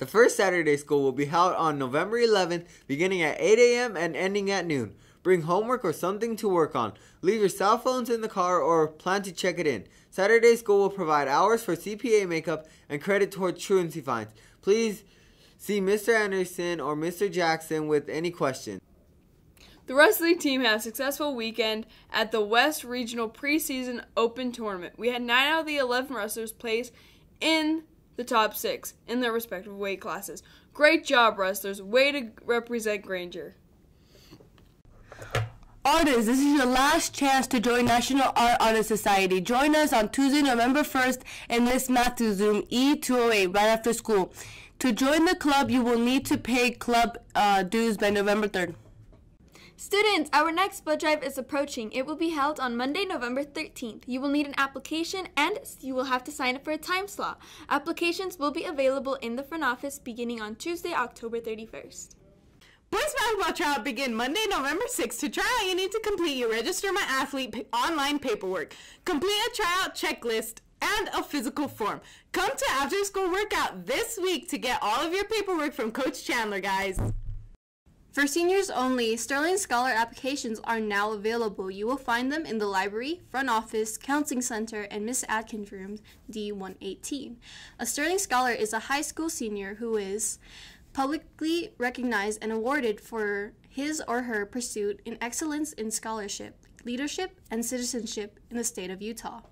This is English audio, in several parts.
The first Saturday school will be held on November 11th, beginning at 8 a.m. and ending at noon. Bring homework or something to work on. Leave your cell phones in the car or plan to check it in. Saturday school will provide hours for CPA makeup and credit towards truancy fines. Please see Mr. Anderson or Mr. Jackson with any questions. The wrestling team had a successful weekend at the West Regional Preseason Open Tournament. We had 9 out of the 11 wrestlers place in the top 6 in their respective weight classes. Great job, wrestlers. Way to represent Granger. Artists, this is your last chance to join National Art Honor Society. Join us on Tuesday, November 1st in Miss Matthews Zoom E208 right after school. To join the club, you will need to pay club uh, dues by November 3rd. Students, our next blood drive is approaching. It will be held on Monday, November 13th. You will need an application and you will have to sign up for a time slot. Applications will be available in the front office beginning on Tuesday, October 31st. Boys basketball tryout begin Monday, November 6th. To try you need to complete your Register My Athlete online paperwork, complete a tryout checklist, and a physical form. Come to after school workout this week to get all of your paperwork from Coach Chandler, guys. For seniors only, Sterling Scholar applications are now available. You will find them in the library, front office, counseling center, and Miss Atkins room D118. A Sterling Scholar is a high school senior who is publicly recognized and awarded for his or her pursuit in excellence in scholarship, leadership, and citizenship in the state of Utah.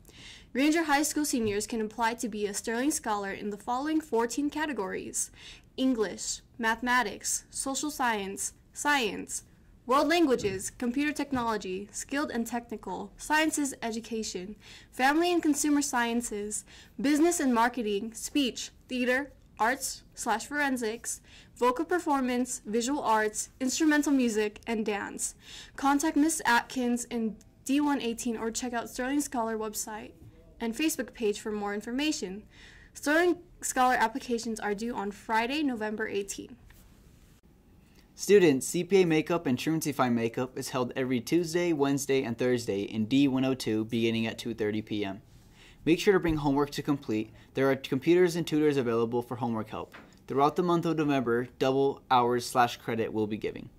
Granger High School seniors can apply to be a Sterling Scholar in the following 14 categories English, Mathematics, Social Science, Science, World Languages, Computer Technology, Skilled and Technical, Sciences Education, Family and Consumer Sciences, Business and Marketing, Speech, Theater, Arts slash Forensics, Vocal Performance, Visual Arts, Instrumental Music, and Dance. Contact Miss Atkins in D118 or check out Sterling Scholar website and Facebook page for more information. Sterling Scholar applications are due on Friday, November 18. Students, CPA makeup and truancy fine makeup is held every Tuesday, Wednesday, and Thursday in D102 beginning at 2:30 p.m. Make sure to bring homework to complete. There are computers and tutors available for homework help. Throughout the month of November, double hours slash credit will be giving.